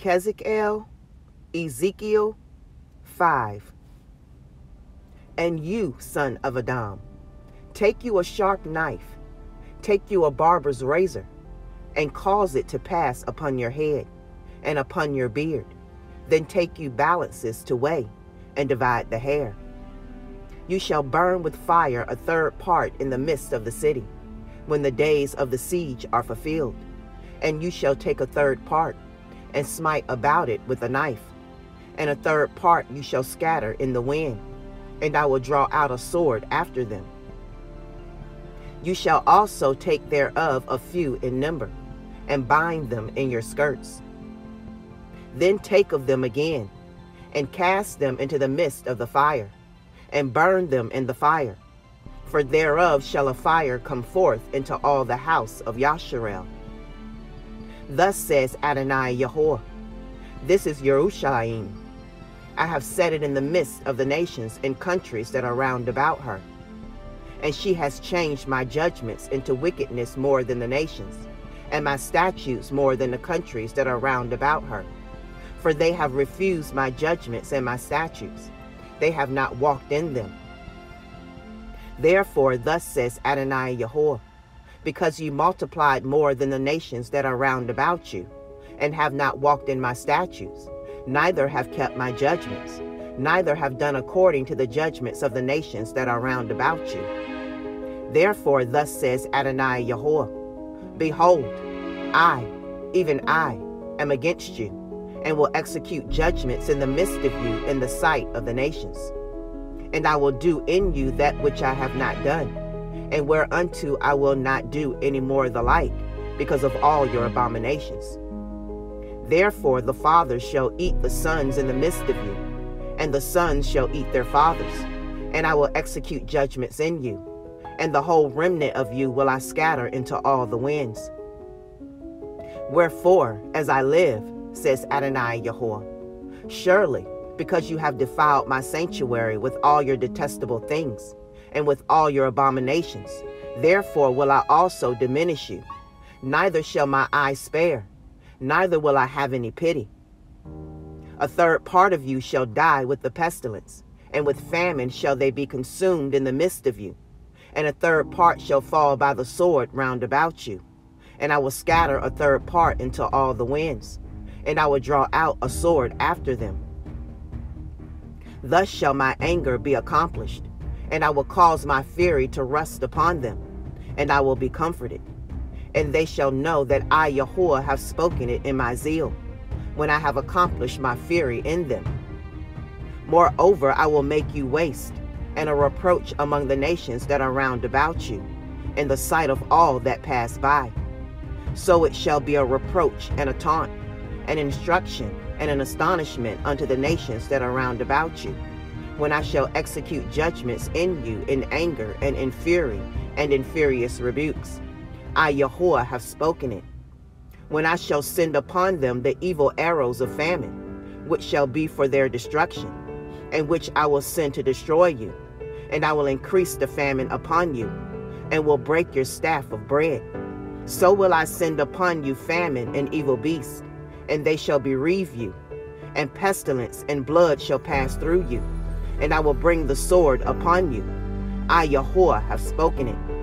Yechezq'el, Ezekiel 5. And you, son of Adam, take you a sharp knife, take you a barber's razor, and cause it to pass upon your head and upon your beard. Then take you balances to weigh and divide the hair. You shall burn with fire a third part in the midst of the city, when the days of the siege are fulfilled. And you shall take a third part, and smite about it with a knife. And a third part you shall scatter in the wind, and I will draw out a sword after them. You shall also take thereof a few in number, and bind them in your skirts. Then take of them again, and cast them into the midst of the fire and burn them in the fire. For thereof shall a fire come forth into all the house of Yashar'el. Thus says Adonai Yahweh, This is Yerushalayim. I have set it in the midst of the nations and countries that are round about her. And she has changed my judgments into wickedness more than the nations, and my statutes more than the countries that are round about her. For they have refused my judgments and my statutes they have not walked in them. Therefore, thus says Adonai Yahweh, because you multiplied more than the nations that are round about you, and have not walked in my statutes, neither have kept my judgments, neither have done according to the judgments of the nations that are round about you. Therefore, thus says Adonai Yahweh, Behold, I, even I, am against you and will execute judgments in the midst of you in the sight of the nations. And I will do in you that which I have not done, and whereunto I will not do any more the like, because of all your abominations. Therefore the fathers shall eat the sons in the midst of you, and the sons shall eat their fathers, and I will execute judgments in you, and the whole remnant of you will I scatter into all the winds. Wherefore, as I live, says Adonai Yahweh. Surely, because you have defiled my sanctuary with all your detestable things and with all your abominations, therefore will I also diminish you. Neither shall my eye spare, neither will I have any pity. A third part of you shall die with the pestilence, and with famine shall they be consumed in the midst of you. And a third part shall fall by the sword round about you. And I will scatter a third part into all the winds and I will draw out a sword after them. Thus shall my anger be accomplished, and I will cause my fury to rest upon them, and I will be comforted. And they shall know that I, Yahweh, have spoken it in my zeal, when I have accomplished my fury in them. Moreover, I will make you waste, and a reproach among the nations that are round about you, in the sight of all that pass by. So it shall be a reproach and a taunt an instruction and an astonishment unto the nations that are round about you, when I shall execute judgments in you in anger and in fury and in furious rebukes. I, Yahweh, have spoken it. When I shall send upon them the evil arrows of famine, which shall be for their destruction, and which I will send to destroy you, and I will increase the famine upon you, and will break your staff of bread. So will I send upon you famine and evil beasts, and they shall bereave you, and pestilence and blood shall pass through you, and I will bring the sword upon you. I, Yahweh, have spoken it.